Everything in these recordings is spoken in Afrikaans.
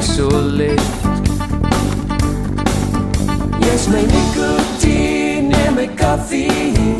eins og lyft Ég smeg nikotín, ég með kaffín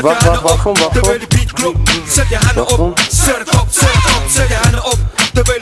wag, wag, kom, wag, Terwijl die beat klopt, zet je handen op. Zet het op, zet het op, zet je handen op. Terwijl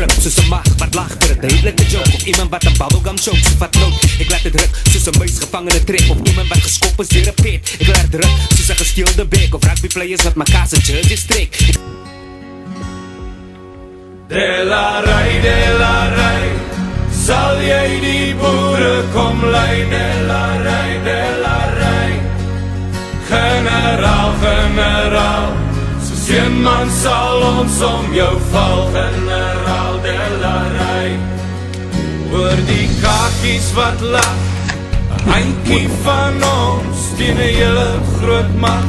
laat die ding ruk, soos 'n mag wat lag vir 'n duidelike joke Of iemand wat 'n bubblegum choke so vat nood Ek laat dit ruk, soos 'n muis gevangene trek Of iemand wat geskop is deur 'n pet Ek laat dit ruk, soos 'n gesteelde bek Of rugby players wat mekaar se jerseys trek Delarai, delarai, sal jy die boere kom lei? Delarai, delarai, generaal, generaal, soos een man sal ons om jou val. Generaal, kakies wat lag, 'n handjie van ons teen 'n hele groot mag.